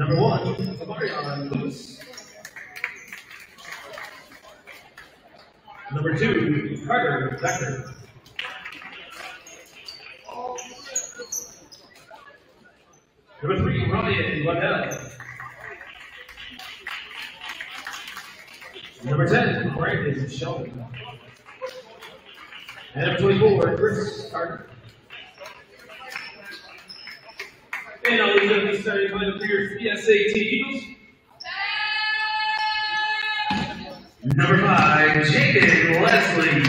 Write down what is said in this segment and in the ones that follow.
Number one, Amarion Lewis. Number two, Carter Becker. Number three, Ryan Waddell. Number 10, Brandon Sheldon. And number 24, Chris Carter. And I'll leave the starting lineup for your CSAT Eagles. Number 5, Jacob Leslie.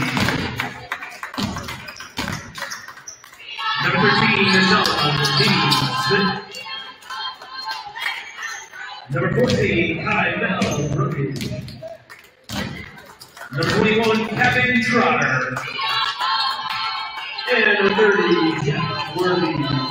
Number 13, Michelle D. Number 14, Kai Bell Rookie. Number 21, Kevin Trotter. And number 30, Jeff Worthy.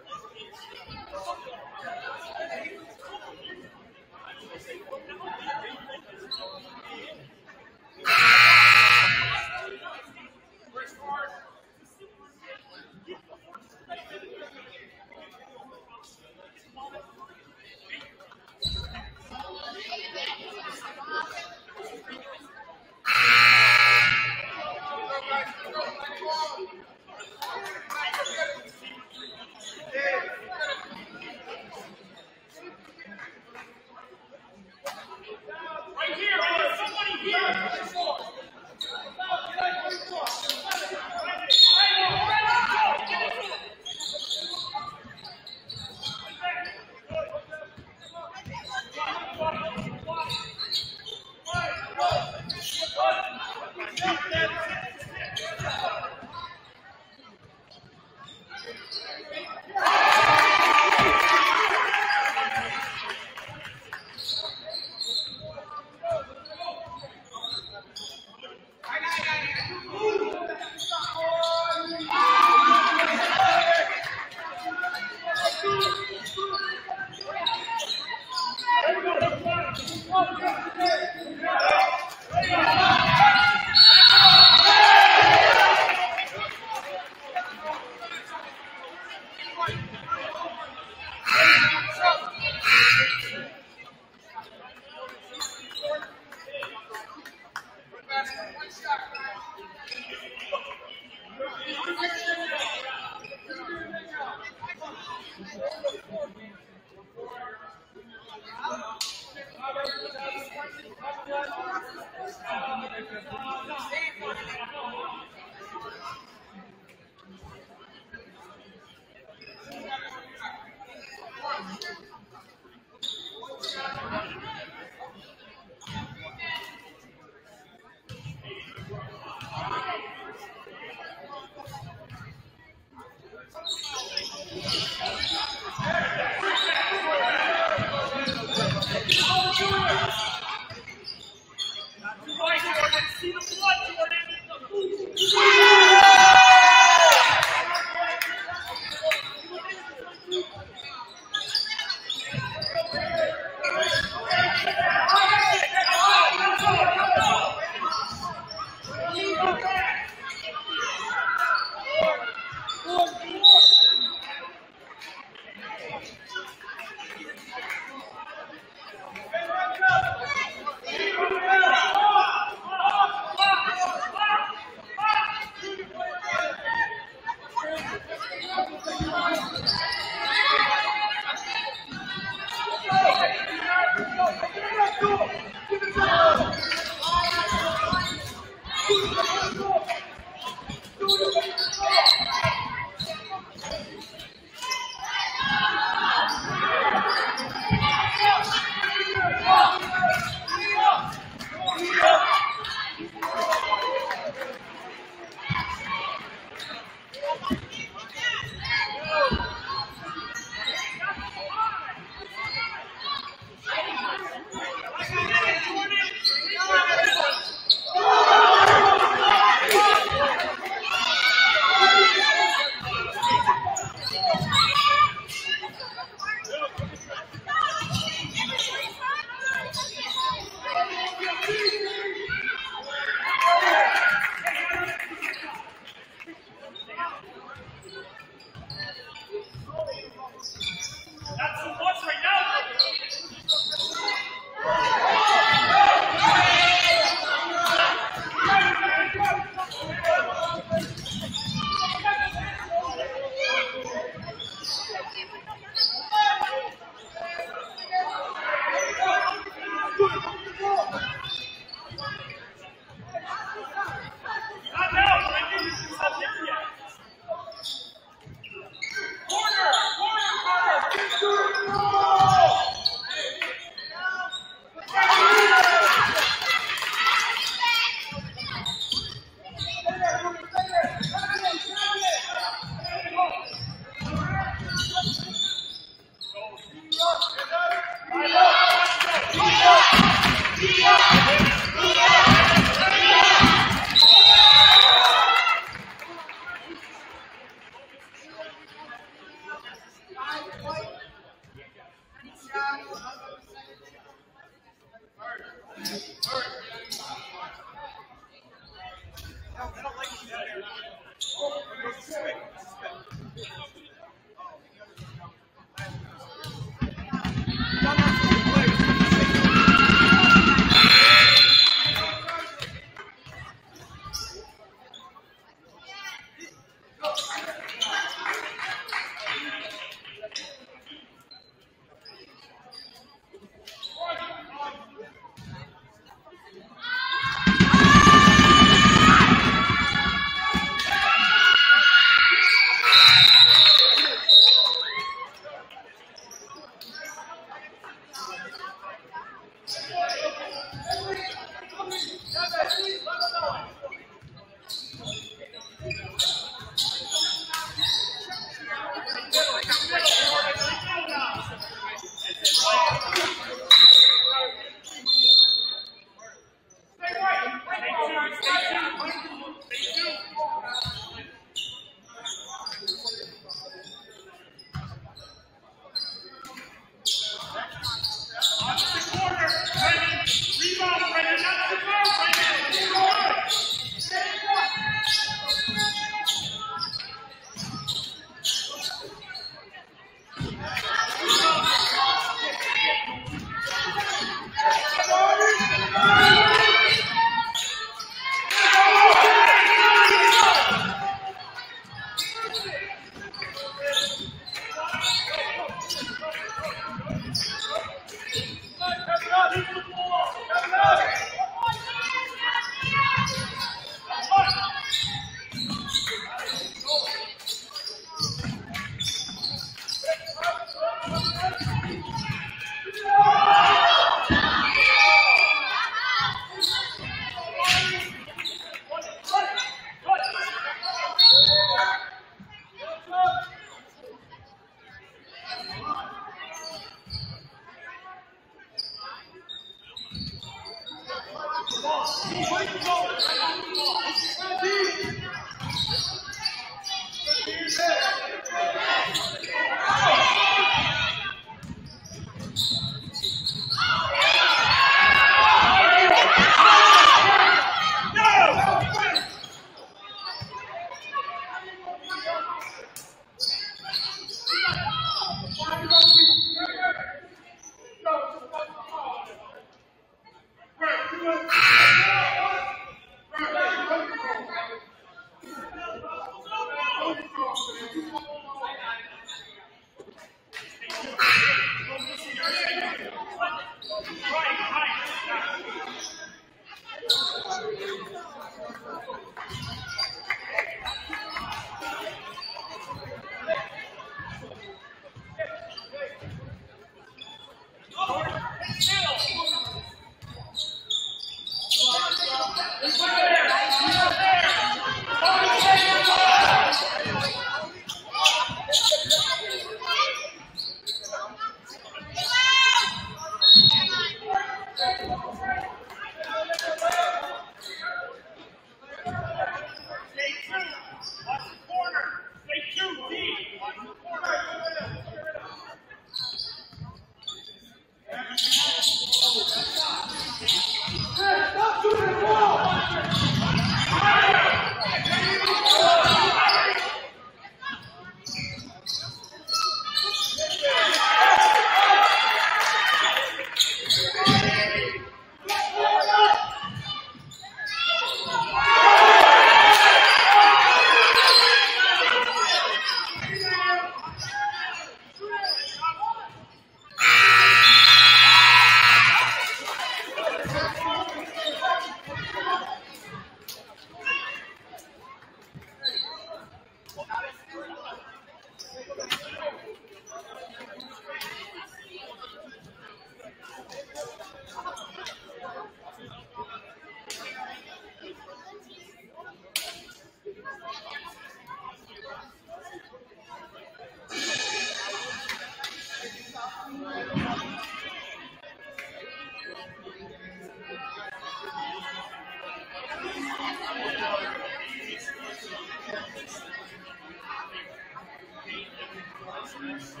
Thank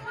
you.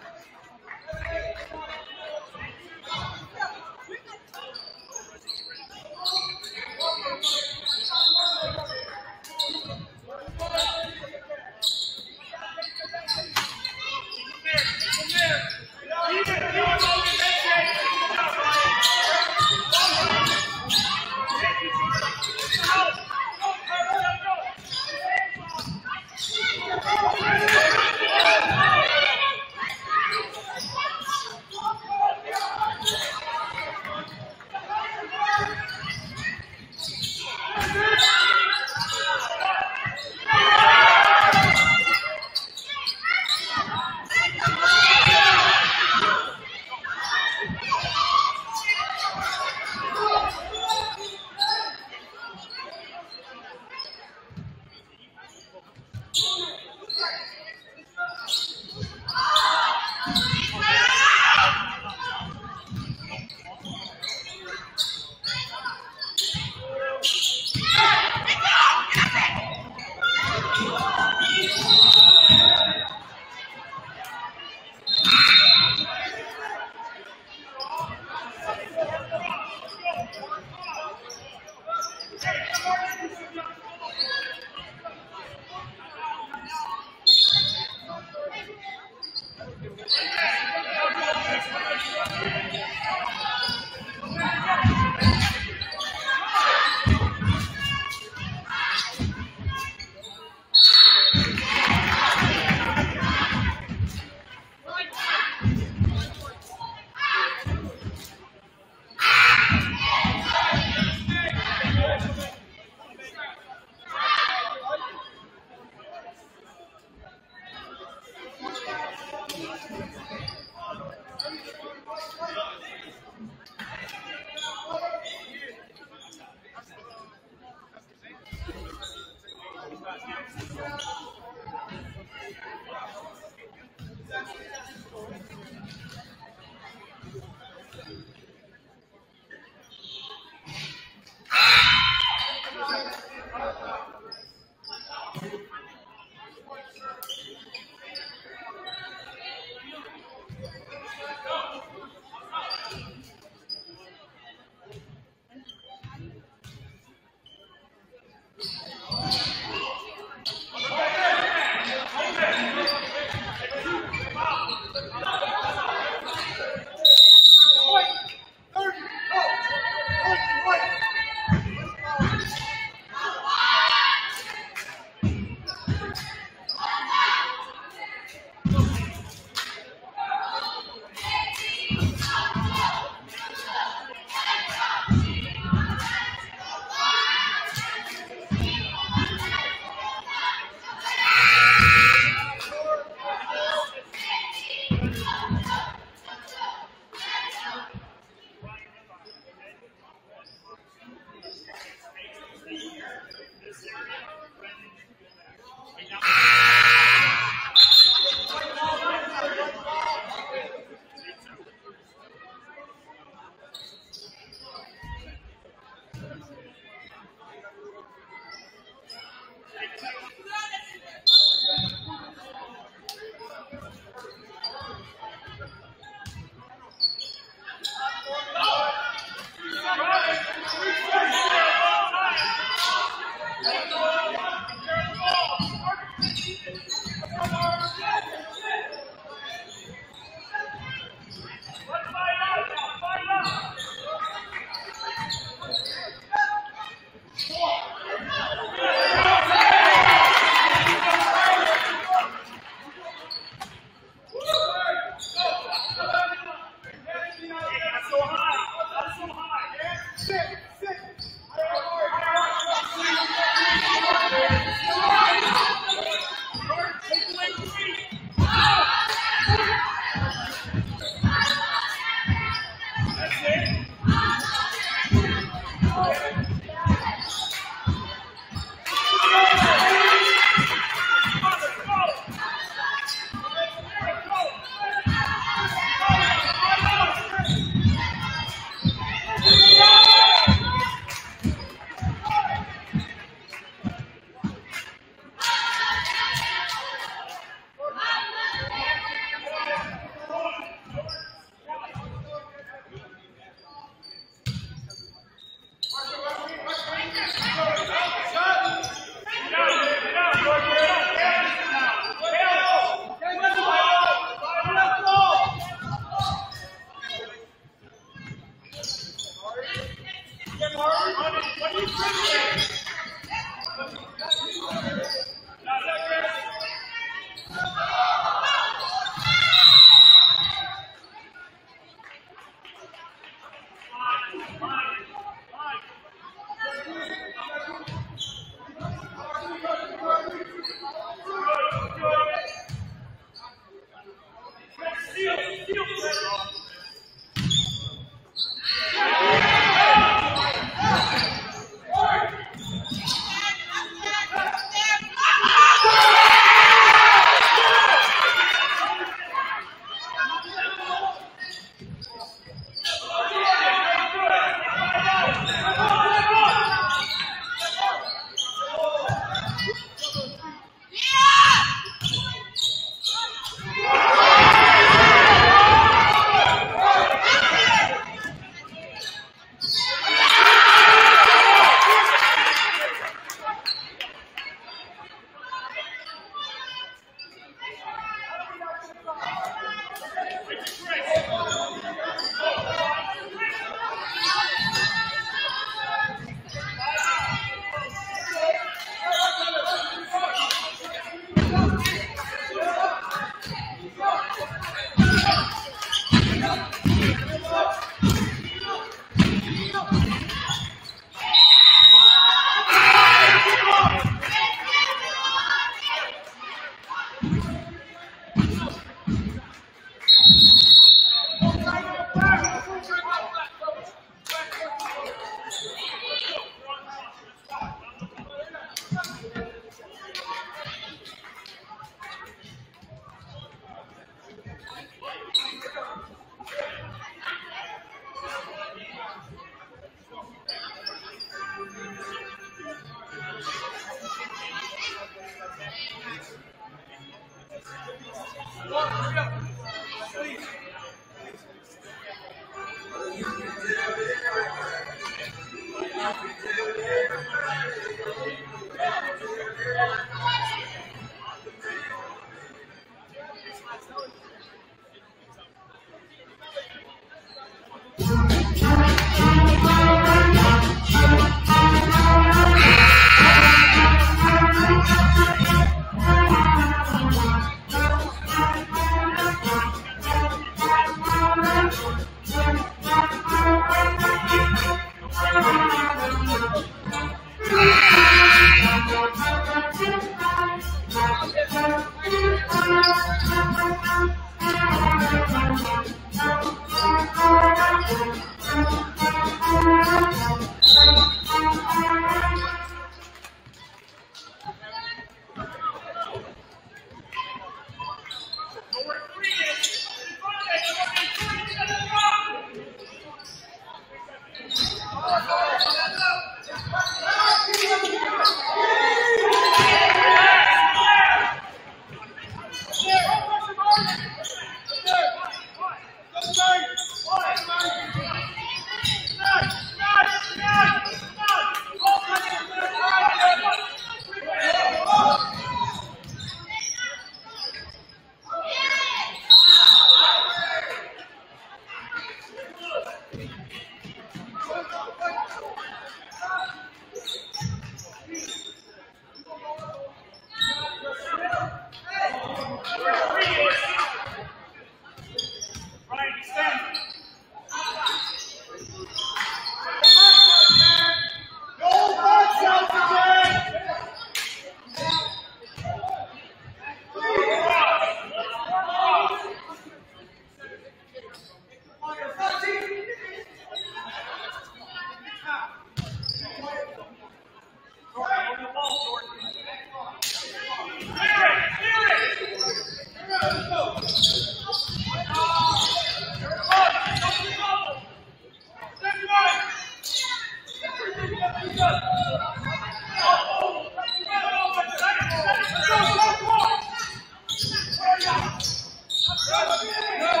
Yeah.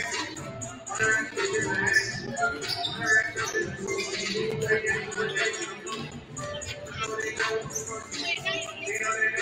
Thank you.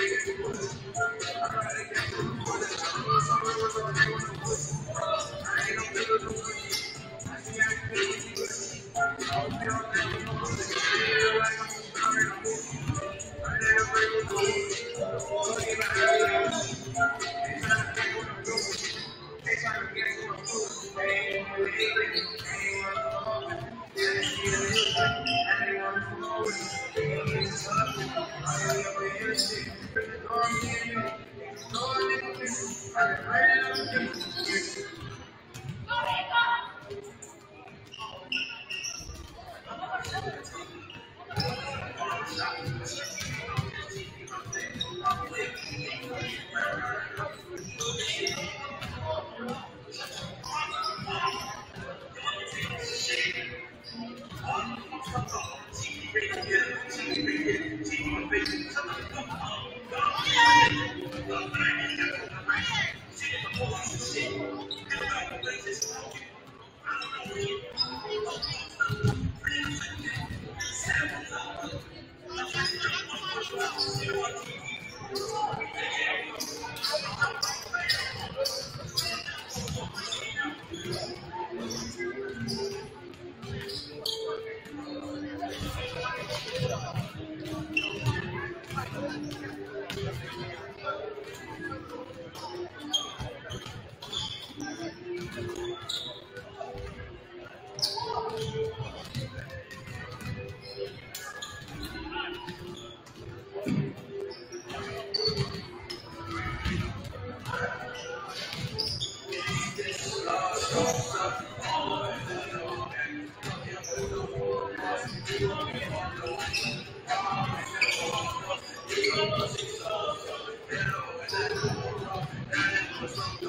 Thank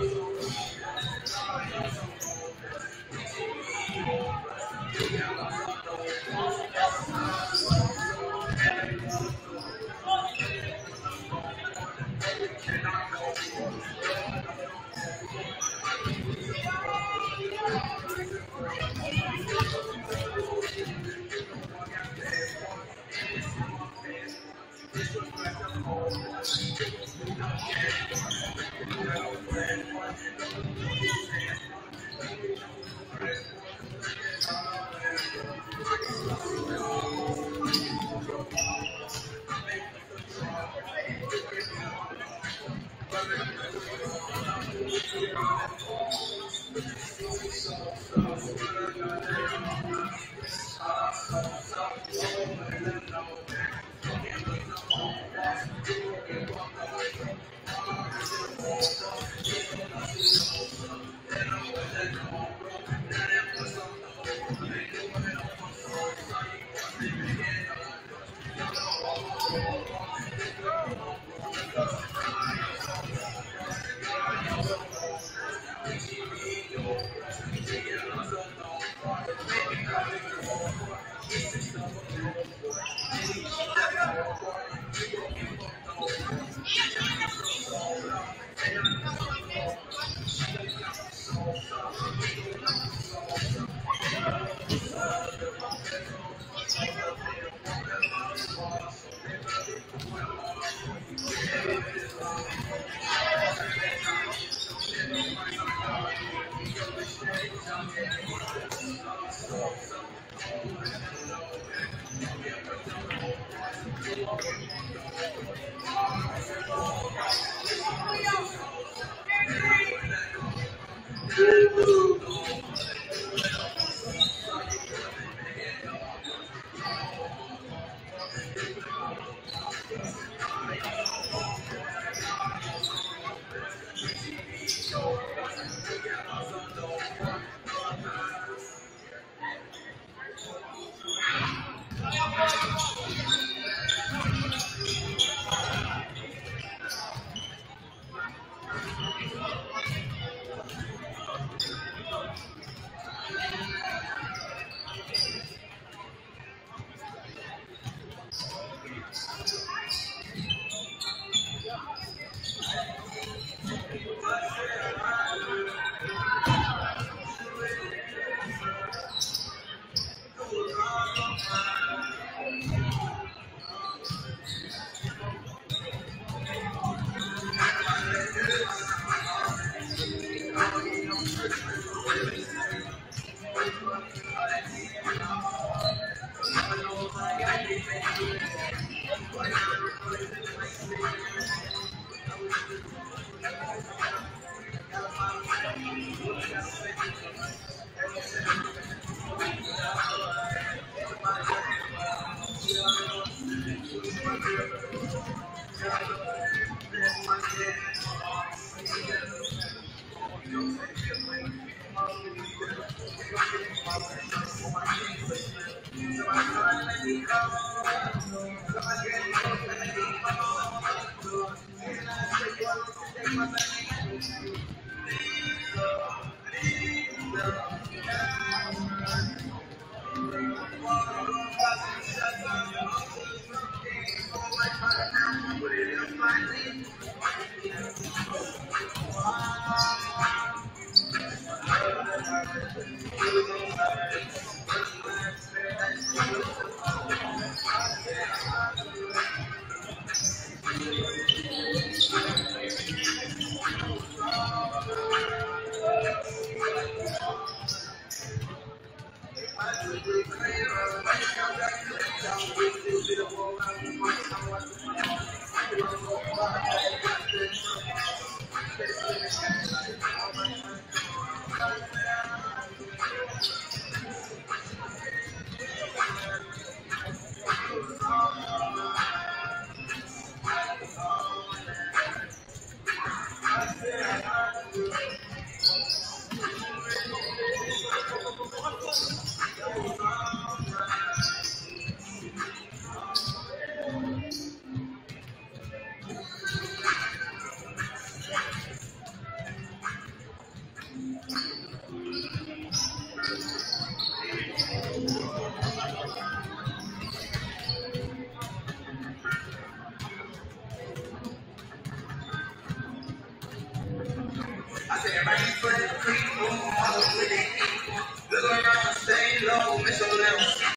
you.